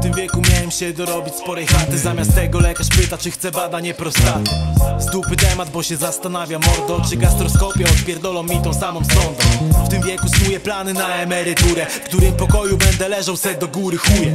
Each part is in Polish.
tym wieku miałem się dorobić sporej chaty. Zamiast tego lekarz pyta, czy chce badanie prostaty. Z dupy temat, bo się zastanawia mordo Czy gastroskopia odpierdolą mi tą samą sondą W tym wieku snuję plany na emeryturę W którym pokoju będę leżał set do góry chuje.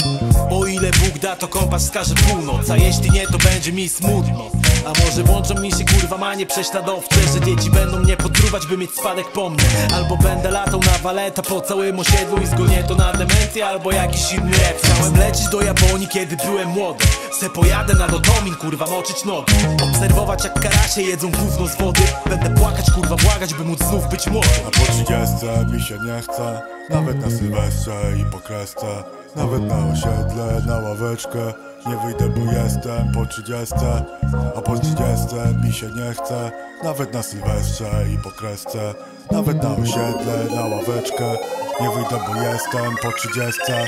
O ile Bóg da, to kompas wskaże północ A jeśli nie, to będzie mi smutno a może włączą mi się kurwa manie prześladowcze Że dzieci będą mnie podruwać, by mieć spadek po mnie. Albo będę latał na waleta po całym osiedlu I zgonię to na demencję albo jakiś inny rap Chciałem lecieć do Japonii, kiedy byłem młody. Se pojadę na Dotomin, kurwa moczyć nogi. Obserwować jak karasie jedzą gówno z wody. Będę płakać, błagać, by móc znów być młody A po trzydziestce mi się nie chce. Nawet na sylwestrze i po kresce Nawet na osiedle, na ławeczkę. Nie wyjdę, bo jestem po trzydziestce. A po trzydziestce mi się nie chce. Nawet na sylwestrze i po kresce Nawet na osiedle, na ławeczkę. Nie wyjdę, bo jestem po trzydziestce.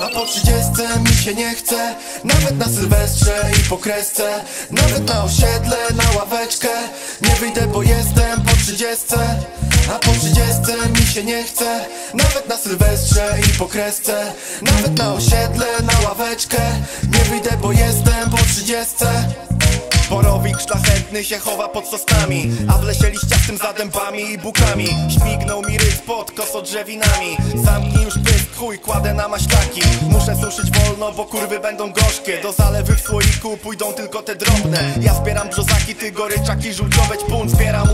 A po trzydziestce mi się nie chce. Nawet na sylwestrze i po kresce Nawet na osiedle, na ławeczkę. Nie wyjdę, bo jestem po trzydziestce A po trzydziestce mi się nie chce. Nawet na sylwestrze i po kresce Nawet na osiedle, na ławeczkę. Nie wyjdę, bo jestem po trzydziestce. Borowik szlachetny się chowa pod sosnami A w lesie liściastym za dębami i bukami. Śmignął mi ryc pod kosodrzewinami Zamknij już pysk, chuj, kładę na maślaki. Muszę suszyć wolno, bo kurwy będą gorzkie. Do zalewy w słoiku pójdą tylko te drobne. Ja zbieram brzozaki, ty goryczaki, żółciowe ćpun Zbieram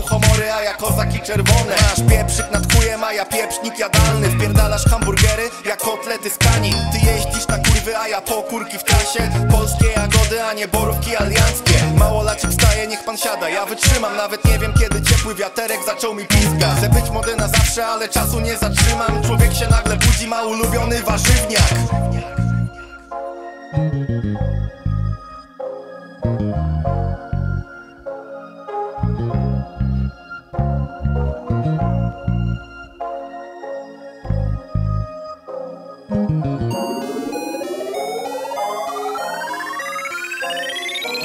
kozaki czerwone. Masz pieprzyk nad chujem, a ja pieprznik jadalny. Wpierdalasz hamburgery, jak kotlety z kani. Ty jeździsz na kurwy, a ja po kurki w trasie Polskie jagody, a nie borówki alianckie. Małolaczek wstaje, niech pan siada. Ja wytrzymam, nawet nie wiem kiedy ciepły wiaterek zaczął mi piskać Chcę być młody na zawsze, ale czasu nie zatrzymam. Człowiek się nagle budzi, ma ulubiony warzywniak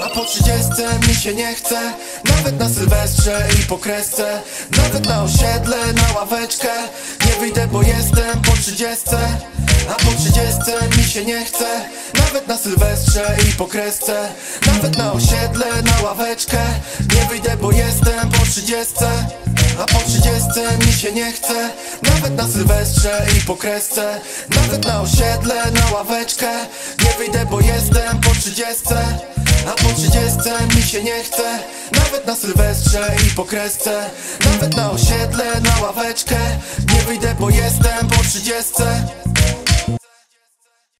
A po trzydziestce mi się nie chce. Nawet na sylwestrze i po kresce. Nawet na osiedle, na ławeczkę. Nie wyjdę, bo jestem po trzydziestce. A po trzydziestce mi się nie chce. Nawet na sylwestrze i po kresce. Nawet na osiedle, na ławeczkę. Nie wyjdę, bo jestem po trzydziestce. A po trzydziestce mi się nie chce. Nawet na sylwestrze i po kresce. Nawet na osiedle, na ławeczkę. Nie wyjdę, bo jestem po trzydziestce a po trzydziestce mi się nie chce. Nawet na sylwestrze i po kresce. Nawet na osiedle, na ławeczkę. Nie wyjdę, bo jestem po trzydziestce